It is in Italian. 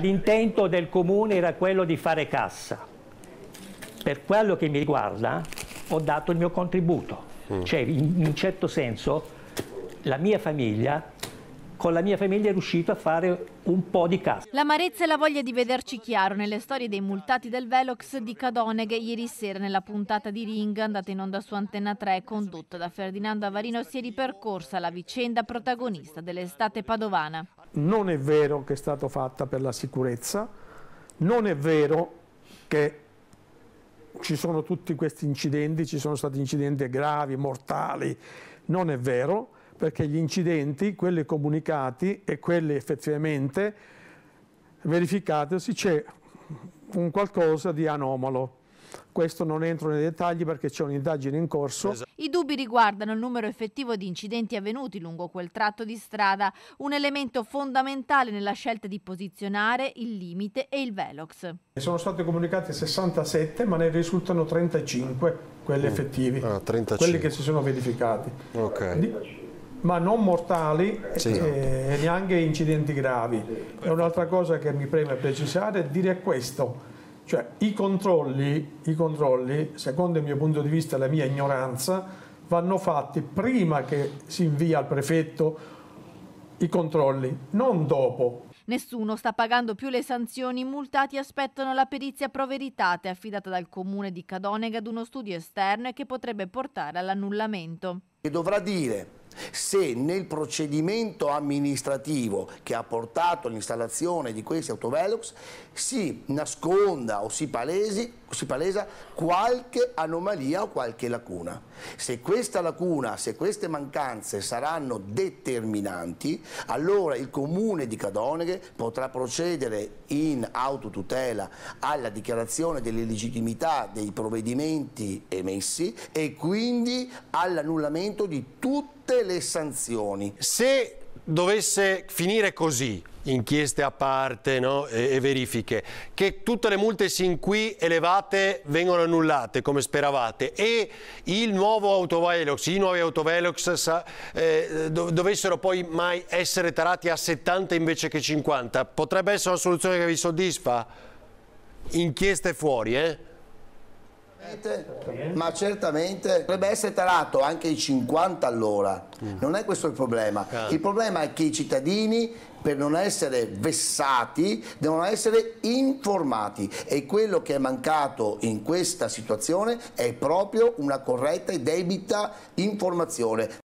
L'intento del comune era quello di fare cassa. Per quello che mi riguarda ho dato il mio contributo. Cioè, in un certo senso, la mia famiglia, con la mia famiglia è riuscito a fare un po' di cassa. L'amarezza e la voglia di vederci chiaro nelle storie dei multati del Velox di Cadoneghe ieri sera nella puntata di Ring andata in onda su Antenna 3 condotta da Ferdinando Avarino si è ripercorsa la vicenda protagonista dell'estate padovana. Non è vero che è stato fatta per la sicurezza, non è vero che ci sono tutti questi incidenti, ci sono stati incidenti gravi, mortali, non è vero perché gli incidenti, quelli comunicati e quelli effettivamente verificatisi, c'è un qualcosa di anomalo. Questo non entro nei dettagli perché c'è un'indagine in corso. I dubbi riguardano il numero effettivo di incidenti avvenuti lungo quel tratto di strada, un elemento fondamentale nella scelta di posizionare il limite e il Velox. Sono state comunicate 67 ma ne risultano 35 quelli effettivi, Ah, 35. quelli che si sono verificati. Ok. Di- ma non mortali Sì. e neanche incidenti gravi. E un'altra cosa che mi preme precisare è dire questo, cioè i controlli, i controlli, secondo il mio punto di vista e la mia ignoranza, vanno fatti prima che si invia al prefetto i controlli, non dopo. Nessuno sta pagando più le sanzioni, i multati aspettano la perizia proveritate affidata dal comune di Cadonega ad uno studio esterno e che potrebbe portare all'annullamento. e dovrà dire se nel procedimento amministrativo che ha portato all'installazione di questi autovelox si nasconda o si, palesi, si palesa qualche anomalia o qualche lacuna. Se questa lacuna, se queste mancanze saranno determinanti, allora il comune di Cadoneghe potrà procedere in autotutela alla dichiarazione dell'illegittimità dei provvedimenti emessi e quindi all'annullamento di tutte le sanzioni. Se dovesse finire così, inchieste a parte no? e, e verifiche, che tutte le multe sin qui elevate vengono annullate come speravate e il nuovo autovelox, i nuovi autovelox sa- eh, dov- dovessero poi mai essere tarati a 70 invece che 50, potrebbe essere una soluzione che vi soddisfa? Inchieste fuori, eh? Ma certamente dovrebbe essere tarato anche i 50 all'ora, non è questo il problema. Il problema è che i cittadini per non essere vessati devono essere informati e quello che è mancato in questa situazione è proprio una corretta e debita informazione.